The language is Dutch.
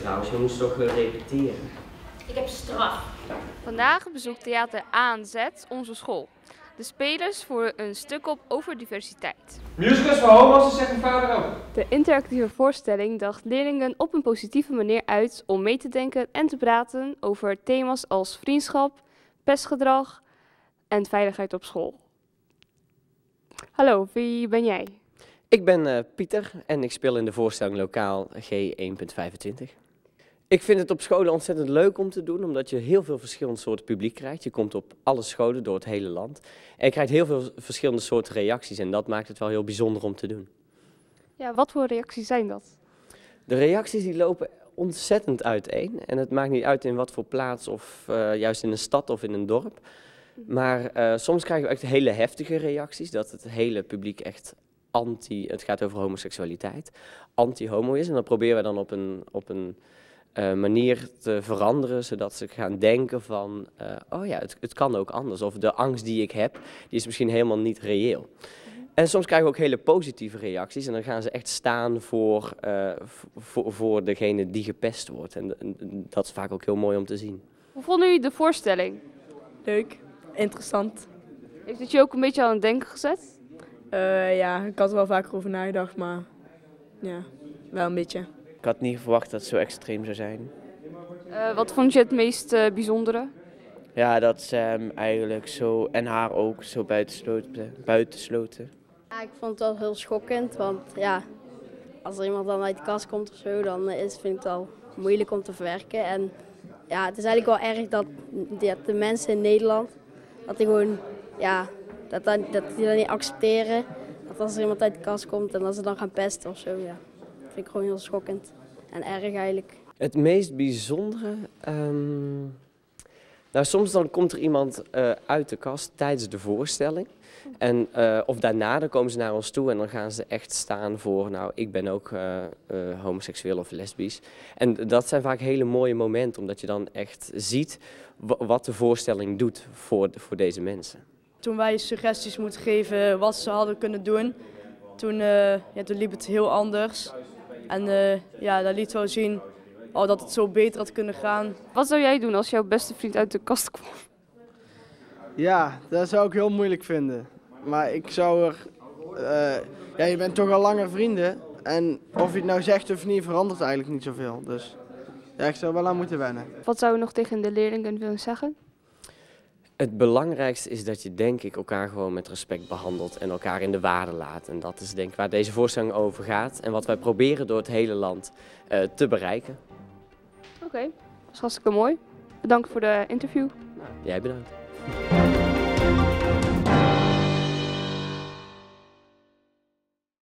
trouwens, je moest toch eh, repeteren. Ik heb straf. Vandaag bezoekt Theater ANZ onze school. De spelers voeren een stuk op over diversiteit. Musicals voor homo's, dat zegt mijn vader ook. De interactieve voorstelling dacht leerlingen op een positieve manier uit om mee te denken en te praten over thema's als vriendschap, pestgedrag en veiligheid op school. Hallo, wie ben jij? Ik ben eh, Pieter en ik speel in de voorstelling lokaal G1.25. Ik vind het op scholen ontzettend leuk om te doen, omdat je heel veel verschillende soorten publiek krijgt. Je komt op alle scholen door het hele land en je krijgt heel veel verschillende soorten reacties en dat maakt het wel heel bijzonder om te doen. Ja, wat voor reacties zijn dat? De reacties die lopen ontzettend uiteen en het maakt niet uit in wat voor plaats of eh, juist in een stad of in een dorp. Maar eh, soms krijgen we echt hele heftige reacties, dat het hele publiek echt anti, het gaat over homoseksualiteit, anti-homo is. En dan proberen we dan op een, op een uh, manier te veranderen, zodat ze gaan denken van, uh, oh ja, het, het, kan ook anders. Of de angst die ik heb, die is misschien helemaal niet reëel. En soms krijgen we ook hele positieve reacties en dan gaan ze echt staan voor, uh, voor, voor degene die gepest wordt. En, en, dat is vaak ook heel mooi om te zien. Hoe vonden jullie de voorstelling? Leuk, interessant. Heeft het je ook een beetje aan het denken gezet? Ja, ik had er wel vaker over nagedacht, maar ja, wel een beetje. Ik had niet verwacht dat het zo extreem zou zijn. Uh, wat vond je het meest uh, bijzondere? Ja, dat ze hem eigenlijk zo, en haar ook, zo buitensloten. buitensloten. Ja, ik vond het wel heel schokkend, want ja, als er iemand dan uit de kast komt of zo, dan is, vind ik het al moeilijk om te verwerken. En ja, het is eigenlijk wel erg dat, dat de mensen in Nederland, dat die gewoon, ja, dat, dat, dat die dat niet accepteren. Dat als er iemand uit de kast komt en dat ze dan gaan pesten of zo, ja vind ik gewoon heel schokkend en erg eigenlijk. Het meest bijzondere? Um, nou, soms dan komt er iemand uh, uit de kast tijdens de voorstelling. En, uh, of daarna, dan komen ze naar ons toe en dan gaan ze echt staan voor, nou, ik ben ook uh, homoseksueel of lesbisch. En dat zijn vaak hele mooie momenten, omdat je dan echt ziet wat de voorstelling doet voor, voor deze mensen. Toen wij suggesties moeten geven wat ze hadden kunnen doen, toen, ja, toen liep het heel anders. En uh, ja, dat liet wel zien oh, dat het zo beter had kunnen gaan. Wat zou jij doen als jouw beste vriend uit de kast kwam? Ja, dat zou ik heel moeilijk vinden. Maar ik zou er... Uh, ja, je bent toch al langer vrienden. En of je het nou zegt of niet, verandert eigenlijk niet zoveel. Dus ja, ik zou wel aan moeten wennen. Wat zou je nog tegen de leerlingen willen zeggen? Het belangrijkste is dat je denk ik elkaar gewoon met respect behandelt en elkaar in de waarde laat. En dat is denk ik waar deze voorstelling over gaat en wat wij proberen door het hele land uh, te bereiken. Oké, okay. dat is hartstikke mooi. Bedankt voor de interview. Nou, jij bedankt.